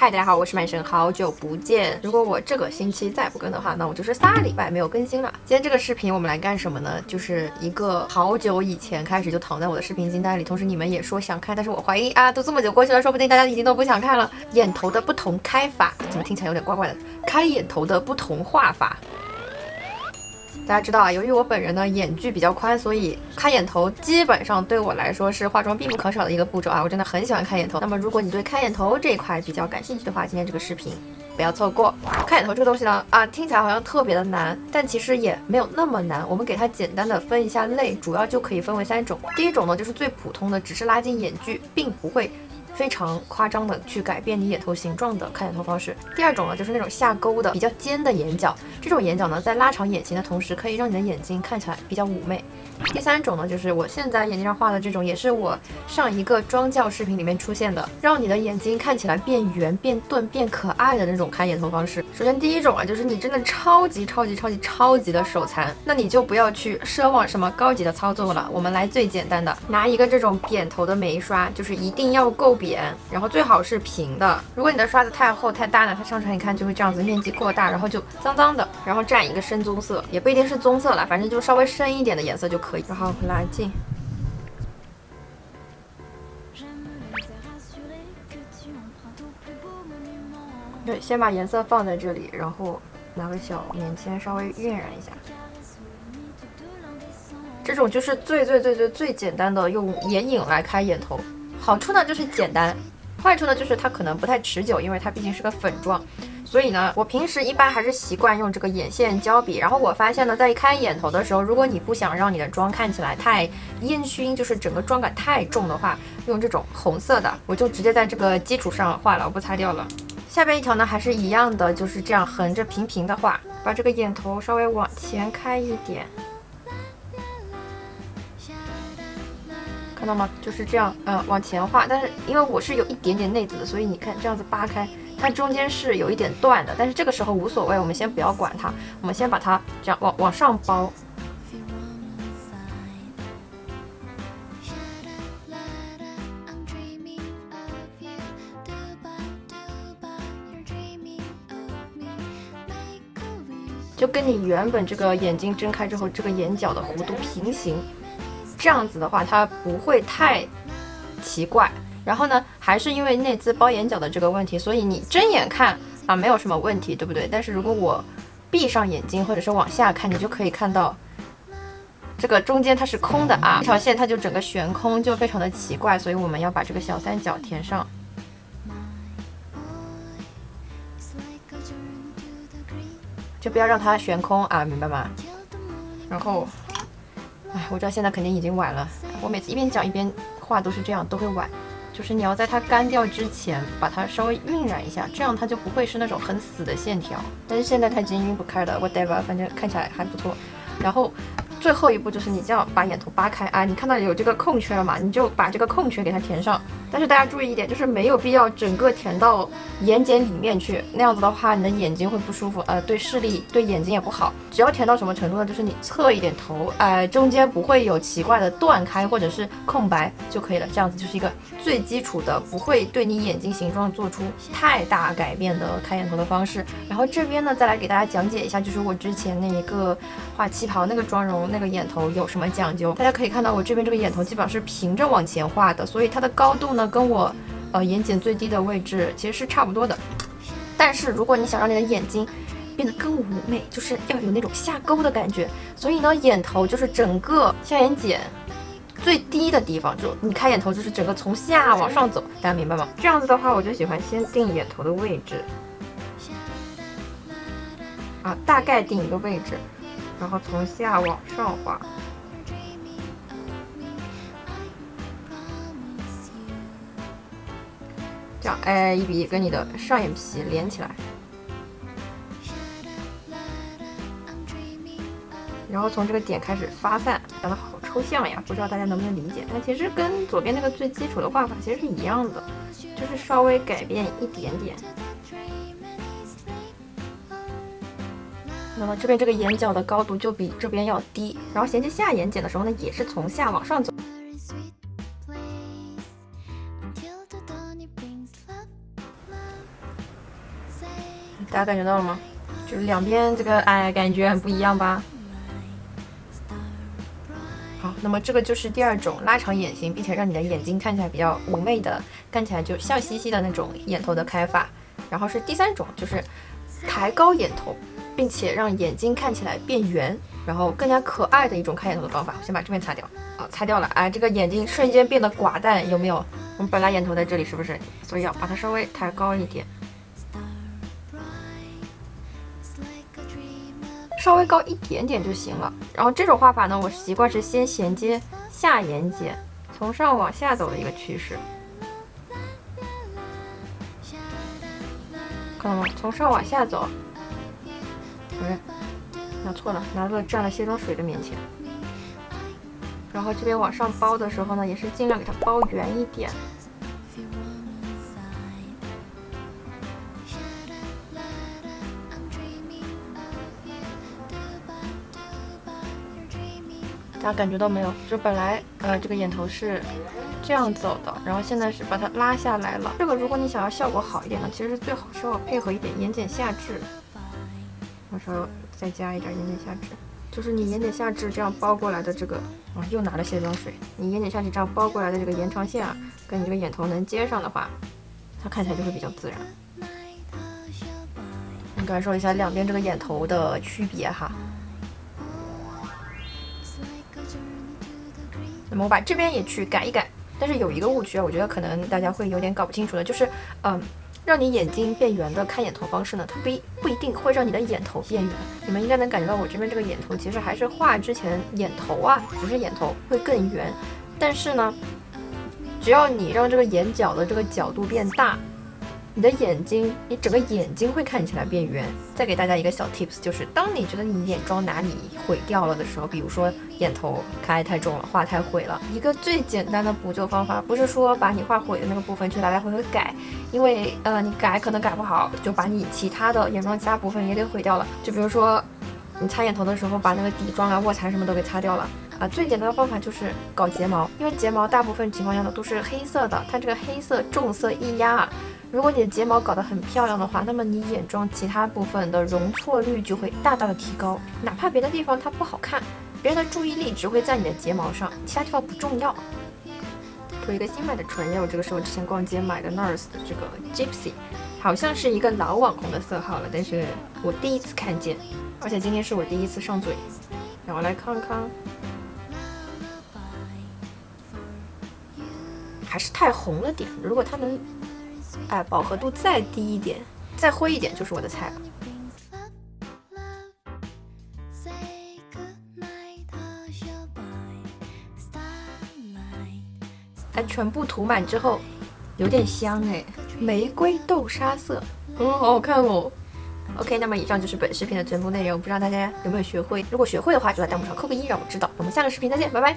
嗨，大家好，我是麦神，好久不见。如果我这个星期再不更的话，那我就是仨礼拜没有更新了。今天这个视频我们来干什么呢？就是一个好久以前开始就躺在我的视频清单里，同时你们也说想看，但是我怀疑啊，都这么久过去了，说不定大家已经都不想看了。眼头的不同开法，怎么听起来有点怪怪的？开眼头的不同画法。大家知道啊，由于我本人呢眼距比较宽，所以开眼头基本上对我来说是化妆必不可少的一个步骤啊。我真的很喜欢开眼头。那么如果你对开眼头这一块比较感兴趣的话，今天这个视频不要错过。开眼头这个东西呢，啊听起来好像特别的难，但其实也没有那么难。我们给它简单的分一下类，主要就可以分为三种。第一种呢就是最普通的，只是拉近眼距，并不会。非常夸张的去改变你眼头形状的开眼头方式。第二种呢，就是那种下勾的比较尖的眼角，这种眼角呢，在拉长眼型的同时，可以让你的眼睛看起来比较妩媚。第三种呢，就是我现在眼睛上画的这种，也是我上一个妆教视频里面出现的，让你的眼睛看起来变圆、变钝、变可爱的那种开眼头方式。首先第一种啊，就是你真的超级超级超级超级的手残，那你就不要去奢望什么高级的操作了。我们来最简单的，拿一个这种扁头的眉刷，就是一定要够扁，然后最好是平的。如果你的刷子太厚太大呢，它上出来你看就会这样子，面积过大，然后就脏脏的。然后蘸一个深棕色，也不一定是棕色了，反正就稍微深一点的颜色就。可以，然后拉近。对，先把颜色放在这里，然后拿个小棉签稍微晕染一下。这种就是最最最最最简单的用眼影来开眼头，好处呢就是简单，坏处呢就是它可能不太持久，因为它毕竟是个粉状。所以呢，我平时一般还是习惯用这个眼线胶笔。然后我发现呢，在一开眼头的时候，如果你不想让你的妆看起来太烟熏，就是整个妆感太重的话，用这种红色的，我就直接在这个基础上画了，我不擦掉了。下边一条呢，还是一样的，就是这样横着平平的画，把这个眼头稍微往前开一点，看到吗？就是这样，嗯，往前画。但是因为我是有一点点内子的，所以你看这样子扒开。它中间是有一点断的，但是这个时候无所谓，我们先不要管它，我们先把它这样往往上包，就跟你原本这个眼睛睁开之后这个眼角的弧度平行，这样子的话它不会太奇怪。然后呢，还是因为内眦包眼角的这个问题，所以你睁眼看啊没有什么问题，对不对？但是如果我闭上眼睛或者是往下看，你就可以看到这个中间它是空的啊，这条线它就整个悬空，就非常的奇怪。所以我们要把这个小三角填上，就不要让它悬空啊，明白吗？然后，哎，我知道现在肯定已经晚了，我每次一边讲一边画都是这样，都会晚。就是你要在它干掉之前把它稍微晕染一下，这样它就不会是那种很死的线条。但是现在它已经晕不开了，whatever，反正看起来还不错。然后。最后一步就是你这样把眼头扒开啊，你看到有这个空缺了嘛？你就把这个空缺给它填上。但是大家注意一点，就是没有必要整个填到眼睑里面去，那样子的话你的眼睛会不舒服，呃，对视力对眼睛也不好。只要填到什么程度呢？就是你侧一点头，哎，中间不会有奇怪的断开或者是空白就可以了。这样子就是一个最基础的，不会对你眼睛形状做出太大改变的开眼头的方式。然后这边呢，再来给大家讲解一下，就是我之前那一个画旗袍那个妆容。那个眼头有什么讲究？大家可以看到，我这边这个眼头基本上是平着往前画的，所以它的高度呢，跟我呃眼睑最低的位置其实是差不多的。但是如果你想让你的眼睛变得更妩媚，就是要有那种下勾的感觉，所以呢，眼头就是整个下眼睑最低的地方，就你开眼头就是整个从下往上走，大家明白吗？这样子的话，我就喜欢先定眼头的位置，啊，大概定一个位置。然后从下往上画，这样哎，一笔跟你的上眼皮连起来，然后从这个点开始发散，讲的好抽象呀，不知道大家能不能理解？但其实跟左边那个最基础的画法其实是一样的，就是稍微改变一点点。那么这边这个眼角的高度就比这边要低，然后衔接下眼睑的时候呢，也是从下往上走。大家感觉到了吗？就是两边这个哎，感觉很不一样吧？好，那么这个就是第二种拉长眼型，并且让你的眼睛看起来比较妩媚的，看起来就笑嘻嘻的那种眼头的开法。然后是第三种，就是抬高眼头，并且让眼睛看起来变圆，然后更加可爱的一种开眼头的方法。先把这边擦掉，啊，擦掉了，哎，这个眼睛瞬间变得寡淡，有没有？我们本来眼头在这里，是不是？所以要把它稍微抬高一点。稍微高一点点就行了。然后这种画法呢，我习惯是先衔接下眼睑，从上往下走的一个趋势。看到吗？从上往下走。不是，拿错了，拿了蘸了卸妆水的棉签。然后这边往上包的时候呢，也是尽量给它包圆一点。大家感觉到没有？就本来呃这个眼头是这样走的，然后现在是把它拉下来了。这个如果你想要效果好一点呢，其实最好是要配合一点眼睑下至，到时候再加一点眼睑下至，就是你眼睑下至这样包过来的这个啊，又拿了卸妆水，你眼睑下至这样包过来的这个延长线啊，跟你这个眼头能接上的话，它看起来就会比较自然。你感受一下两边这个眼头的区别哈。那么我把这边也去改一改，但是有一个误区啊，我觉得可能大家会有点搞不清楚的，就是，嗯，让你眼睛变圆的看眼头方式呢，它不一不一定会让你的眼头变圆。你们应该能感觉到我这边这个眼头其实还是画之前眼头啊，只是眼头会更圆，但是呢，只要你让这个眼角的这个角度变大。你的眼睛，你整个眼睛会看起来变圆。再给大家一个小 tips，就是当你觉得你眼妆哪里毁掉了的时候，比如说眼头开太重了，画太毁了，一个最简单的补救方法，不是说把你画毁的那个部分去来来回回改，因为呃你改可能改不好，就把你其他的眼妆其他部分也给毁掉了。就比如说你擦眼头的时候，把那个底妆啊、卧蚕什么都给擦掉了啊。最简单的方法就是搞睫毛，因为睫毛大部分情况下呢都是黑色的，它这个黑色重色一压。如果你的睫毛搞得很漂亮的话，那么你眼妆其他部分的容错率就会大大的提高。哪怕别的地方它不好看，别人的注意力只会在你的睫毛上，其他地方不重要。涂一个新买的唇釉，这个是我之前逛街买的 NARS 的这个 Gypsy，好像是一个老网红的色号了，但是我第一次看见，而且今天是我第一次上嘴，让我来看看，还是太红了点。如果它能。哎，饱和度再低一点，再灰一点就是我的菜了。哎，全部涂满之后，有点香哎，玫瑰豆沙色，嗯，好好看哦。OK，那么以上就是本视频的全部内容，不知道大家有没有学会？如果学会的话，就在弹幕上扣个一，让我知道。我们下个视频再见，拜拜。